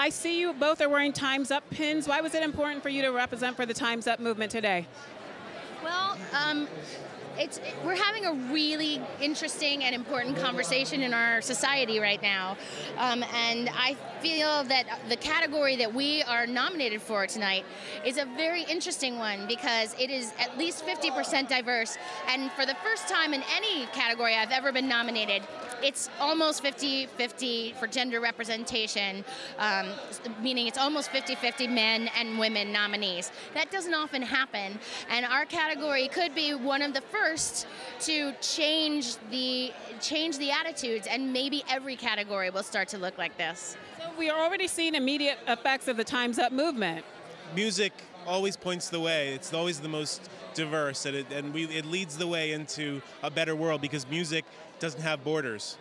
I see you both are wearing Time's Up pins. Why was it important for you to represent for the Time's Up movement today? Well, um, it's we're having a really interesting and important conversation in our society right now, um, and I feel that the category that we are nominated for tonight is a very interesting one because it is at least 50% diverse, and for the first time in any category I've ever been nominated, it's almost 50-50 for gender representation, um, meaning it's almost 50-50 men and women nominees. That doesn't often happen, and our category could be one of the first to change the change the attitudes, and maybe every category will start to look like this. So we are already seeing immediate effects of the Time's Up movement. Music always points the way. It's always the most diverse, and it, and we, it leads the way into a better world because music doesn't have borders.